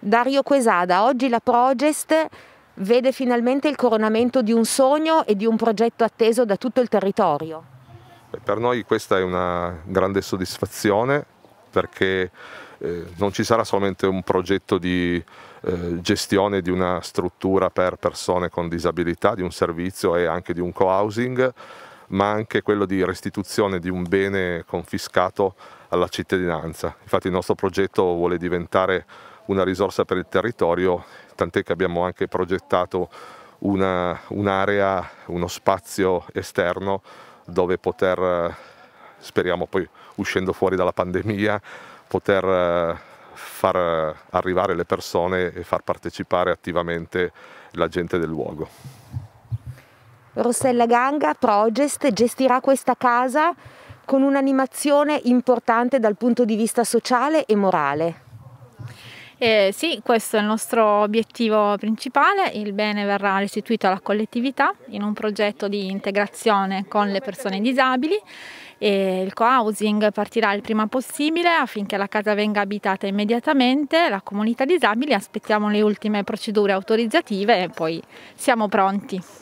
Dario Quesada, oggi la Progest vede finalmente il coronamento di un sogno e di un progetto atteso da tutto il territorio. Per noi questa è una grande soddisfazione perché eh, non ci sarà solamente un progetto di eh, gestione di una struttura per persone con disabilità, di un servizio e anche di un co-housing, ma anche quello di restituzione di un bene confiscato alla cittadinanza. Infatti il nostro progetto vuole diventare una risorsa per il territorio, tant'è che abbiamo anche progettato un'area, uno spazio esterno dove poter, speriamo poi uscendo fuori dalla pandemia, poter far arrivare le persone e far partecipare attivamente la gente del luogo. Rossella Ganga, Progest, gestirà questa casa con un'animazione importante dal punto di vista sociale e morale. Eh, sì, questo è il nostro obiettivo principale, il bene verrà restituito alla collettività in un progetto di integrazione con le persone disabili e il co-housing partirà il prima possibile affinché la casa venga abitata immediatamente, la comunità disabile aspettiamo le ultime procedure autorizzative e poi siamo pronti.